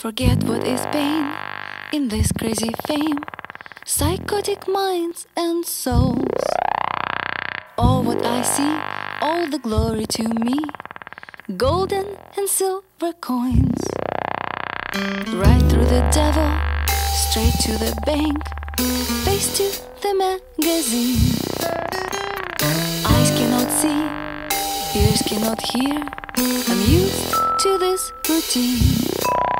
Forget what is pain in this crazy fame. Psychotic minds and souls. All what I see, all the glory to me. Golden and silver coins. Right through the devil, straight to the bank. Face to the magazine. Eyes cannot see, ears cannot hear. I'm used to this routine.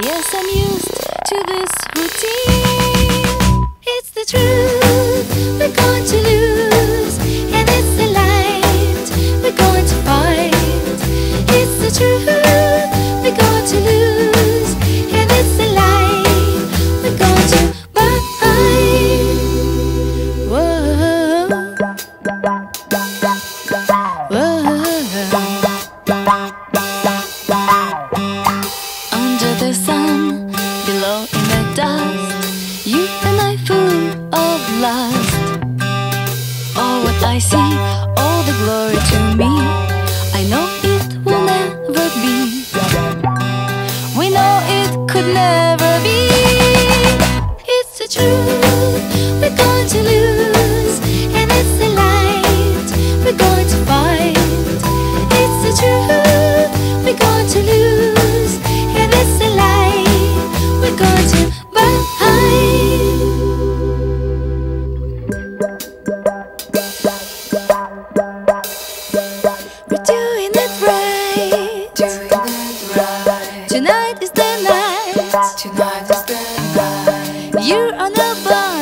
Yes, I'm used to this routine. It's the truth see, all the glory to me, I know it will never be. We know it could never be. It's the truth We're doing it right. Tonight is the night. Tonight is the night. You're on the bottom,